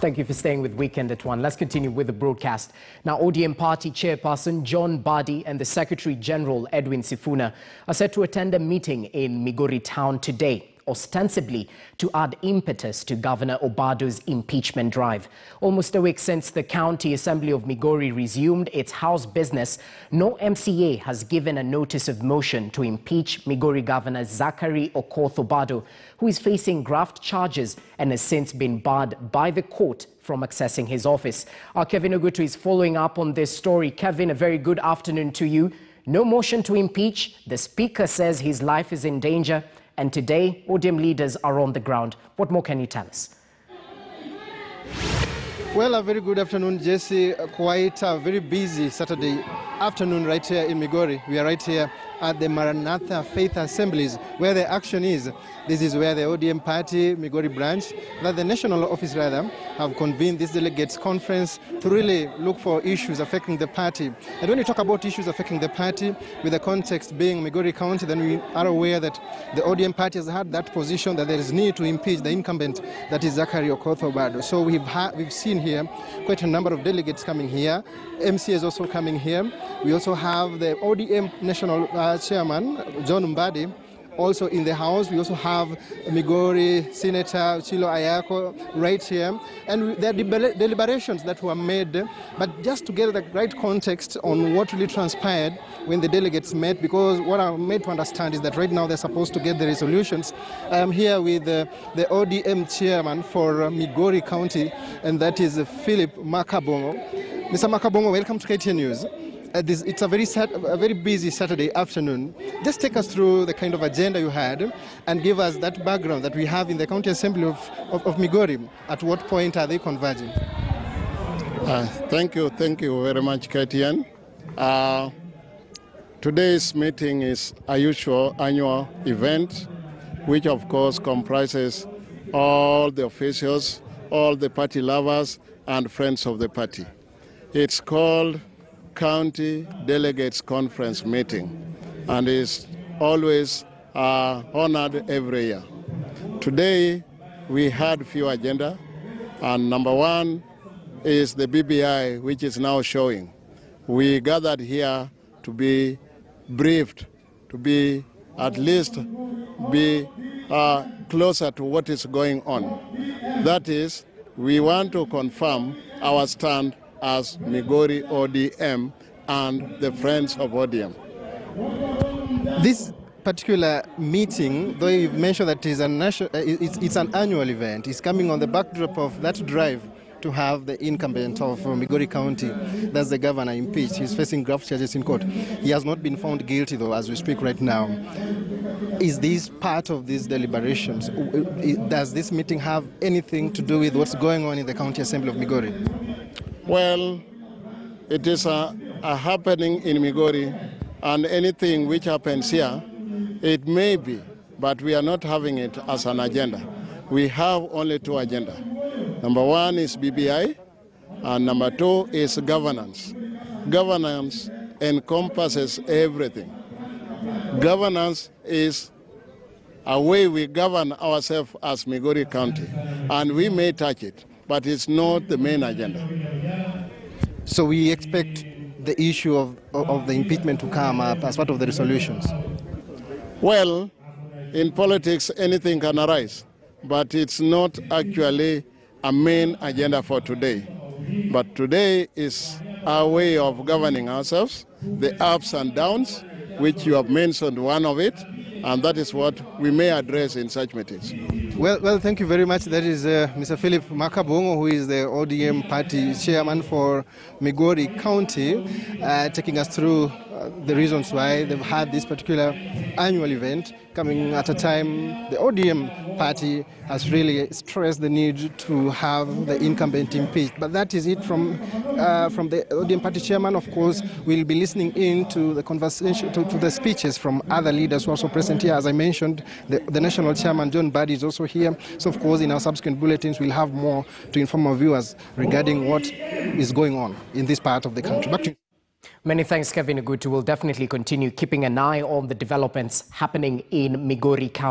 Thank you for staying with Weekend at One. Let's continue with the broadcast. Now, ODM Party Chairperson John Mbadi and the Secretary General Edwin Sifuna are set to attend a meeting in Migori town today ostensibly to add impetus to Governor Obado's impeachment drive. Almost a week since the County Assembly of Migori resumed its House business, no MCA has given a notice of motion to impeach Migori Governor Zachary Okoth Obado, who is facing graft charges and has since been barred by the court from accessing his office. Our Kevin Ogutu is following up on this story. Kevin, a very good afternoon to you. No motion to impeach. The Speaker says his life is in danger. And today, ODM leaders are on the ground. What more can you tell us? Well, a very good afternoon, Jesse. Quite a very busy Saturday afternoon right here in Migori. We are right here at the Maranatha Faith Assemblies where the action is. This is where the ODM party, Migori branch, that the national office rather, have convened this delegates conference to really look for issues affecting the party. And when you talk about issues affecting the party, with the context being Migori County, then we are aware that the ODM party has had that position that there is need to impeach the incumbent, that is Zachary Okoth Obado. So we've, we've seen here quite a number of delegates coming here. MC is also coming here. We also have the ODM national uh, chairman, John Mbadi, also in the House. We also have Migori Senator Chilo Ayacko right here. And there are deliberations that were made, but just to get the right context on what really transpired when the delegates met, because what I'm made to understand is that right now they're supposed to get the resolutions. I'm here with uh, the ODM chairman for uh, Migori County, and that is uh, Philip Makabongo. Mr. Makabongo, welcome to KTN News. Uh, this, it's a very, sat, a very busy Saturday afternoon. Just take us through the kind of agenda you had and give us that background that we have in the County Assembly of, of, of Migori. At what point are they converging? Uh, thank you, thank you very much, KTN. Uh, today's meeting is a usual annual event, which of course comprises all the officials, all the party lovers, and friends of the party. It's called County Delegates Conference meeting and is always uh, honored every year. Today we had few agenda and number one is the BBI which is now showing. We gathered here to be briefed, to be at least be uh, closer to what is going on. That is, we want to confirm our stand as Migori ODM and the Friends of ODM. This particular meeting, though you've mentioned that it's, a national, uh, it's, it's an annual event, is coming on the backdrop of that drive to have the incumbent of Migori County, that's the governor, impeached. He's facing graft charges in court. He has not been found guilty, though, as we speak right now. Is this part of these deliberations? Does this meeting have anything to do with what's going on in the County Assembly of Migori? Well, it is a, a happening in Migori, and anything which happens here, it may be, but we are not having it as an agenda. We have only two agenda. Number one is BBI, and number two is governance. Governance encompasses everything. Governance is a way we govern ourselves as Migori County, and we may touch it, but it's not the main agenda. So we expect the issue of, of the impeachment to come up as part of the resolutions? Well, in politics, anything can arise, but it's not actually a main agenda for today. But today is our way of governing ourselves, the ups and downs, which you have mentioned one of it, and that is what we may address in such meetings. Well, well, thank you very much. That is uh, Mr. Philip Makabongo, who is the ODM party chairman for Migori County, uh, taking us through the reasons why they've had this particular annual event coming at a time the ODM party has really stressed the need to have the incumbent impeached. But that is it from uh, from the ODM party chairman. Of course, we'll be listening in to the conversation, to, to, the speeches from other leaders who are also present here. As I mentioned, the, the national chairman, John Mbadi, is also here. So, of course, in our subsequent bulletins, we'll have more to inform our viewers regarding what is going on in this part of the country. Many thanks, Kevin Ogutu. We'll definitely continue keeping an eye on the developments happening in Migori County.